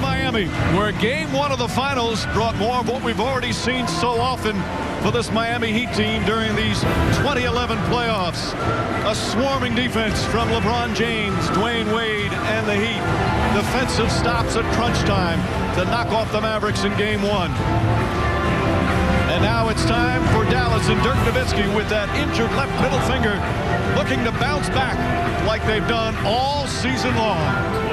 in Miami, where game one of the finals brought more of what we've already seen so often for this Miami Heat team during these 2011 playoffs. A swarming defense from LeBron James, Dwyane Wade, and the Heat. Defensive stops at crunch time to knock off the Mavericks in game one. And now it's time for Dallas and Dirk Nowitzki with that injured left middle finger looking to bounce back like they've done all season long.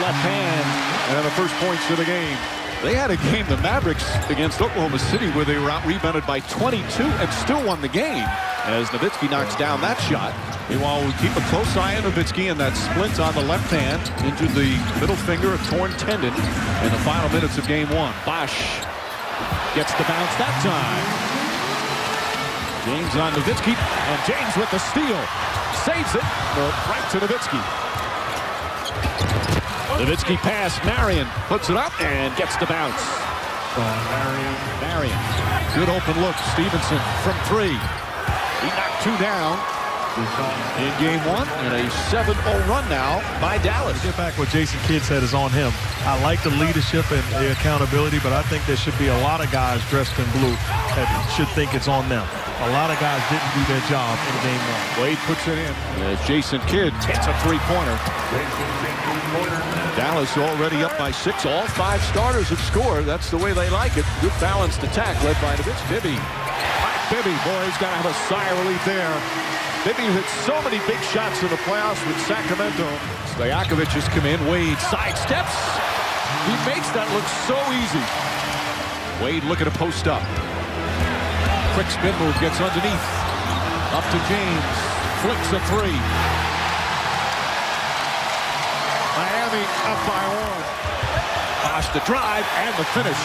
Left hand. And the first points of the game. They had a game, the Mavericks, against Oklahoma City where they were out-rebounded by 22 and still won the game as Nowitzki knocks down that shot. Meanwhile, we keep a close eye on Nowitzki and that splint on the left hand into the middle finger, a torn tendon in the final minutes of game one. Bosh Gets the bounce that time. James on Nowitzki, and James with the steal. Saves it, right to Nowitzki. Nowitzki pass, Marion puts it up and gets the bounce. Marion. Marion. Good open look, Stevenson from three. He knocked two down in game one and a 7-0 run now by Dallas. Get back what Jason Kidd said is on him. I like the leadership and the accountability, but I think there should be a lot of guys dressed in blue that should think it's on them. A lot of guys didn't do their job in game one. Wade puts it in. As Jason Kidd hits a three-pointer. Dallas already up by six. All five starters have scored. That's the way they like it. Good balanced attack led by David Bibby. Bibby, boy, he's got to have a sigh of relief there. Bibby hit so many big shots in the playoffs with Sacramento. Stojakovic has come in. Wade sidesteps. He makes that look so easy. Wade looking to post up. Quick spin move gets underneath. Up to James. Flicks a three. Miami up by one. Bosh the drive and the finish.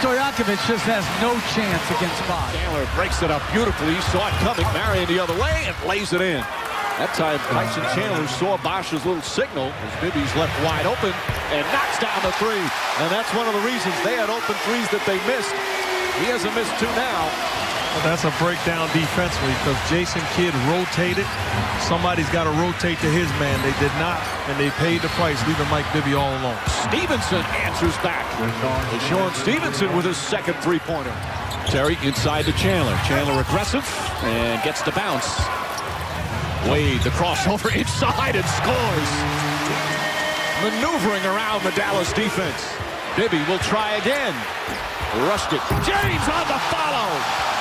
Stojakovic just has no chance against Bosh. Chandler breaks it up beautifully. He saw it coming. Marion the other way and lays it in. That time, Tyson Chandler saw Bosh's little signal as Bibby's left wide open and knocks down the three. And that's one of the reasons they had open threes that they missed. He hasn't missed two now. Well, that's a breakdown defensively because Jason Kidd rotated. Somebody's got to rotate to his man. They did not, and they paid the price, leaving Mike Bibby all alone. Stevenson answers back. DeShawn Stevenson with his second three-pointer. Terry inside to Chandler. Chandler aggressive and gets the bounce. Wade, the crossover inside and scores. Maneuvering around the Dallas defense. Bibby will try again. Rushed it. James on the follow.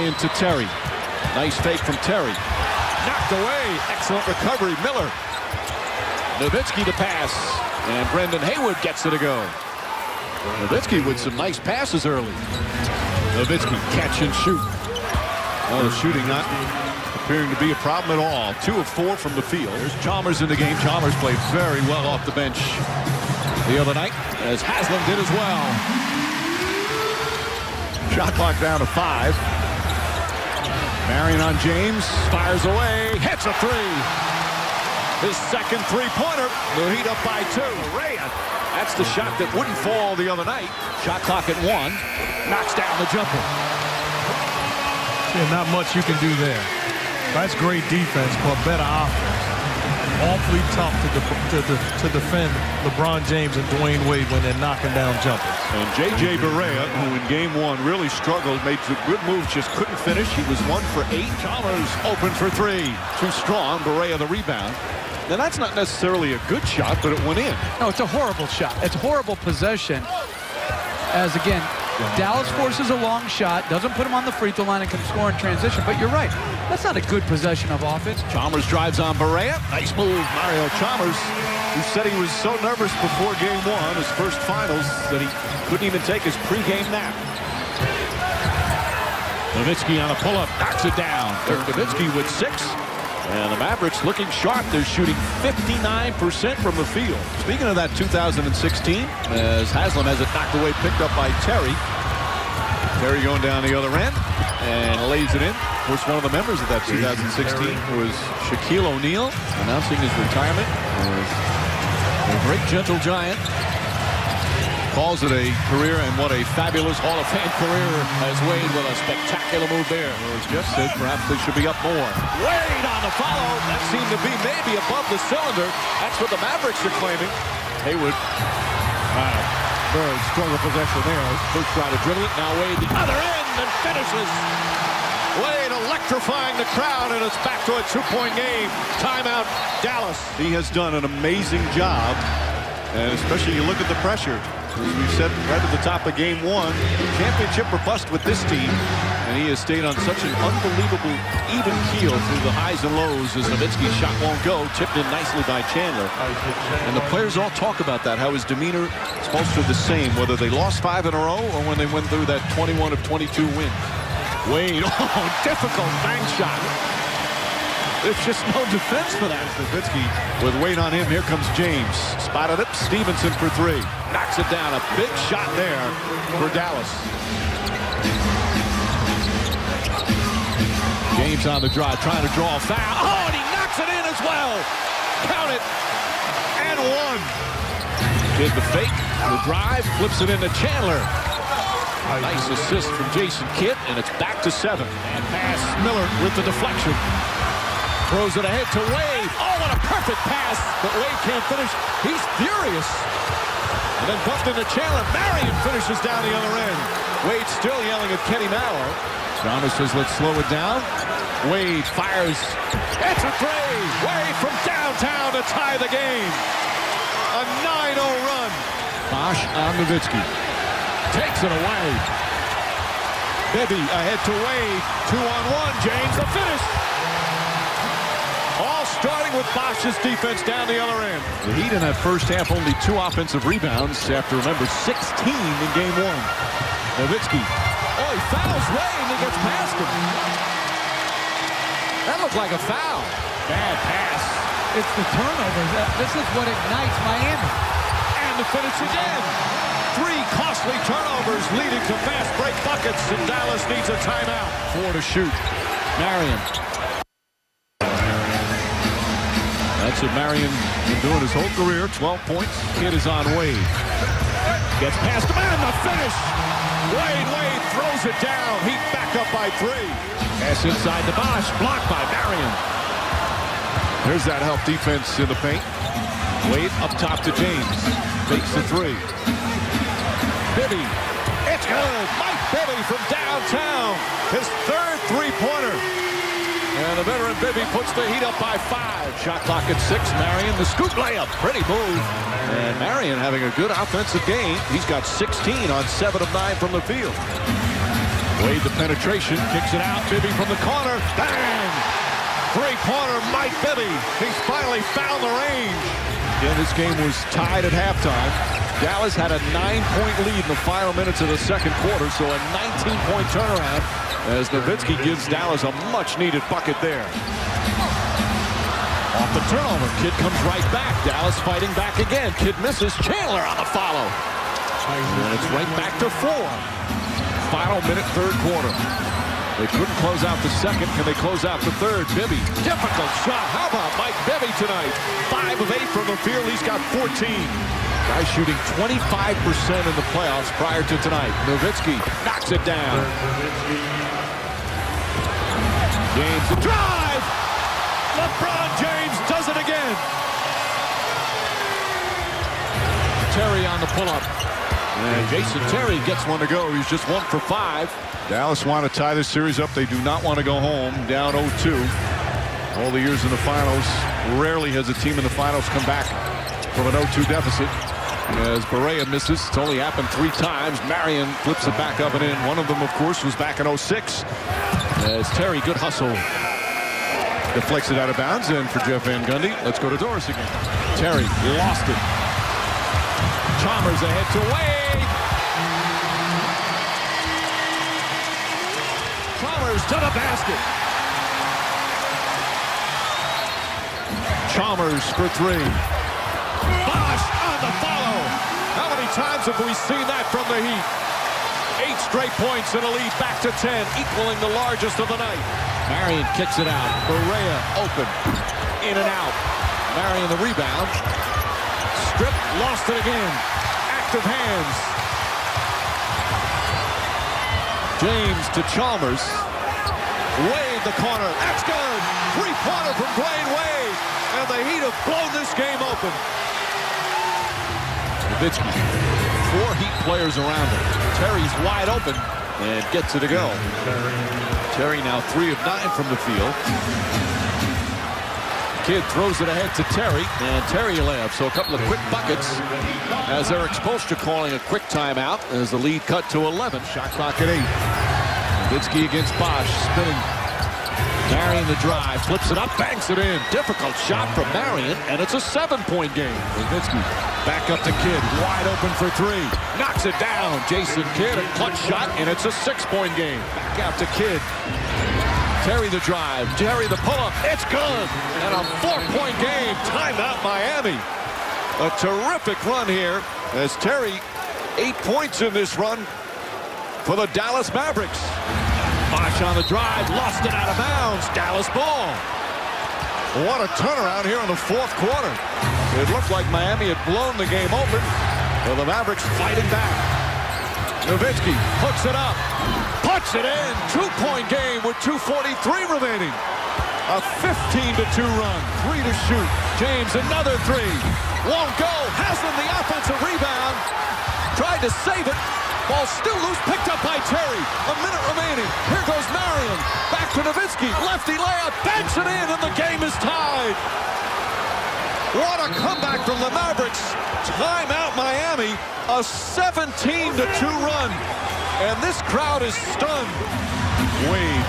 Marion to Terry. Nice fake from Terry. Knocked away. Excellent recovery. Miller. Nowitzki to pass. And Brendan Haywood gets it to go. Nowitzki with some nice passes early. Nowitzki catch and shoot. Oh, the shooting not appearing to be a problem at all. Two of four from the field. There's Chalmers in the game. Chalmers played very well off the bench the other night, as Haslem did as well. Shot clock down to five. Marion on James, fires away, hits a three. His second three-pointer. The Heat up by two. Raya. That's the shot that wouldn't fall the other night. Shot clock at one. Knocks down the jumper. Yeah, not much you can do there. That's great defense, but better offense. Awfully tough to, de to, de to defend LeBron James and Dwyane Wade when they're knocking down jumpers. And J.J. Barea, who in game one really struggled, made some good moves, just couldn't finish. He was one for eight. Chalmers open for three. Too strong. Barea the rebound. Now, that's not necessarily a good shot, but it went in. No, it's a horrible shot. It's horrible possession. As, again, Dallas forces a long shot, doesn't put him on the free throw line and can score in transition. But you're right. That's not a good possession of offense. Chalmers drives on Barea. Nice move, Mario Chalmers. Who said he was so nervous before game one, his first finals, that he couldn't even take his pregame nap. Nowitzki on a pull-up, knocks it down. Dirk Nowitzki with six. And the Mavericks looking sharp. They're shooting 59% from the field. Speaking of that 2016, as Haslem has it knocked away, picked up by Terry. Terry going down the other end and lays it in. Of course, one of the members of that 2016 was Shaquille O'Neal announcing his retirement as a great gentle giant. Calls it a career, and what a fabulous Hall of Fame career as Wade with a spectacular move there. As Jeff said, perhaps they should be up more. Wade on the follow. That seemed to be maybe above the cylinder. That's what the Mavericks are claiming. Haywood. Wow. Very strong possession there. First try to dribble it. Now Wade the other end and finishes. Wade electrifying the crowd, and it's back to a two-point game. Timeout, Dallas. He has done an amazing job, and especially you look at the pressure. As we said right at the top of game one, championship or bust with this team, and he has stayed on such an unbelievable even keel through the highs and lows as Nowitzki's shot won't go, tipped in nicely by Chandler. And the players all talk about that, how his demeanor is mostly the same, whether they lost five in a row or when they went through that 21 of 22 win. Wade, oh, difficult bank shot. There's just no defense for that. Nowitzki with weight on him. Here comes James. Spotted it. Stevenson for three. Knocks it down. A big shot there for Dallas. James on the drive, trying to draw a foul. Oh, and he knocks it in as well. Count it. And one. Did the fake, the drive, flips it into Chandler. Nice assist from Jason Kidd, and it's back to seven. And pass Miller with the deflection. Throws it ahead to Wade. Oh, what a perfect pass. But Wade can't finish. He's furious. And then bumped into Chandler. Marion finishes down the other end. Wade still yelling at Kenny Mallow. Thomas says, let's slow it down. Wade fires. It's a three. Wade from downtown to tie the game. A 9-0 run. Bosh on Nowitzki. Takes it away. Bibby ahead to Wade. Two on one. James the finish. All starting with Bosh's defense down the other end. The Heat in that first half only two offensive rebounds after, remember, 16 in game one. Nowitzki. Oh, he fouls Wade and he gets past him. That looked like a foul. Bad pass. It's the turnovers. This is what ignites Miami. And the finish again. Three costly turnovers leading to fast break buckets, and Dallas needs a timeout. Four to shoot. Marion. That's what Marion been doing his whole career. 12 points. Kidd is on Wade. Gets past him and the finish. Wade, Wade throws it down. He back up by three. Pass inside the Bosh. Blocked by Marion. There's that help defense in the paint. Wade up top to James. Fakes the three. Bibby. It's good. Mike Bibby from downtown. His third three-pointer. And the veteran Bibby puts the Heat up by five. Shot clock at six. Marion, the scoop layup. Pretty move. And Marion having a good offensive game. He's got 16 on 7 of 9 from the field. Wade the penetration. Kicks it out. Bibby from the corner. Bang! Three-pointer Mike Bibby. He's finally found the range. Again, this game was tied at halftime. Dallas had a nine-point lead in the final minutes of the second quarter, so a 19-point turnaround as Nowitzki gives Dallas a much-needed bucket there. Off the turnover, Kidd comes right back. Dallas fighting back again. Kidd misses. Chandler on the follow. And it's right back to four. Final minute, third quarter. They couldn't close out the second. Can they close out the third? Bibby, difficult shot. How about Mike Bibby tonight? Five of eight from the field. He's got 14. Guy shooting 25% in the playoffs prior to tonight. Nowitzki knocks it down. James, the drive! LeBron James does it again. Terry on the pull-up. And Jason Terry gets one to go. He's just one for five. Dallas want to tie this series up. They do not want to go home down 0-2. All the years in the finals, rarely has a team in the finals come back from an 0-2 deficit. As Barea misses, it's only happened three times. Marion flips it back up and in. One of them, of course, was back in 06. As Terry, good hustle. Deflects it out of bounds, and for Jeff Van Gundy, let's go to Doris again. Terry lost it. Chalmers ahead to Wade. Chalmers to the basket. Chalmers for three. Times have we seen that from the Heat? Eight straight points and a lead back to 10, equaling the largest of the night. Marion kicks it out. Barea open. In and out. Marion the rebound. Strip, lost it again. active hands. James to Chalmers. Wade the corner. That's good. Three-pointer from Dwyane Wade. And the Heat have blown this game open. Nowitzki. Four Heat players around him. Terry's wide open and gets it to go. Terry now three of nine from the field. Kidd throws it ahead to Terry, and Terry layup. So a couple of quick buckets as Erik Spoelstra calling a quick timeout as the lead cut to 11. Shot clock at eight. Nowitzki against Bosh, spinning. Marion the drive, flips it up, banks it in. Difficult shot from Marion, and it's a seven-point game. Nowitzki back up to Kidd, wide open for three. Knocks it down. Jason Kidd, a clutch shot, and it's a six-point game. Back out to Kidd. Terry the drive. Terry the pull-up. It's good. And a four-point game. Timeout Miami. A terrific run here as Terry eight points in this run for the Dallas Mavericks. Bosh on the drive. Lost it out of bounds. Dallas ball. What a turnaround here in the fourth quarter. It looked like Miami had blown the game open. Well, the Mavericks fighting back. Nowitzki hooks it up. Puts it in. Two-point game with 2.43 remaining. A 15-2 run. Three to shoot. James another three. Won't go. Haslem the offensive rebound. Tried to save it. Ball still loose. Picked up by Terry. A minute remaining. Here goes Marion. Back to Nowitzki. Lefty layup. Banks it in, and the game is tied. What a comeback from the Mavericks. Timeout Miami. A 17-2 run. And this crowd is stunned. Wade.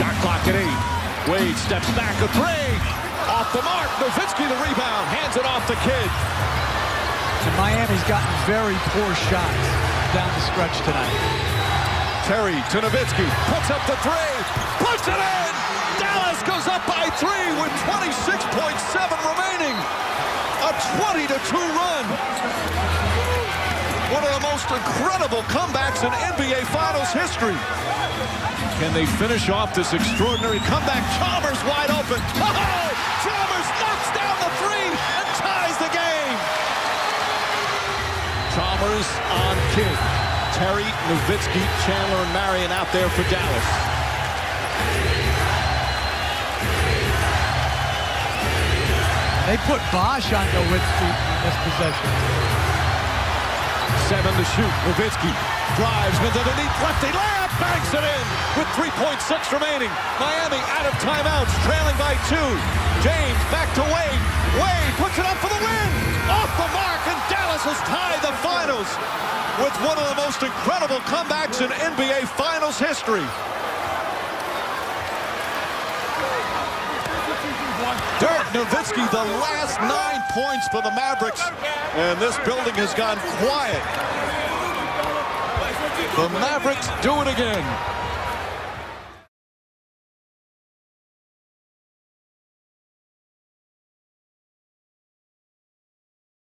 Shot clock at eight. Wade steps back a three. Off the mark. Nowitzki the rebound. Hands it off to Kidd. And Miami's gotten very poor shots down the stretch tonight. Terry to Nowitzki. Puts up the three. Puts it in. Dallas goes up by three with 26.7 remaining. A 20-2 run. One of the most incredible comebacks in NBA Finals history. Can they finish off this extraordinary comeback? Chalmers wide open. Oh! Chalmers knocks down the three and ties the game. Chalmers on King. Terry, Nowitzki, Chandler, and Marion out there for Dallas. They put Bosh on Nowitzki in this possession. Seven to shoot. Nowitzki drives, spins underneath, lefty layup, banks it in with 3.6 remaining. Miami out of timeouts, trailing by two. James back to Wade. Wade puts it up for the win. Off the mark, has tied the finals with one of the most incredible comebacks in NBA Finals history. Dirk Nowitzki, the last nine points for the Mavericks, and this building has gone quiet. The Mavericks do it again.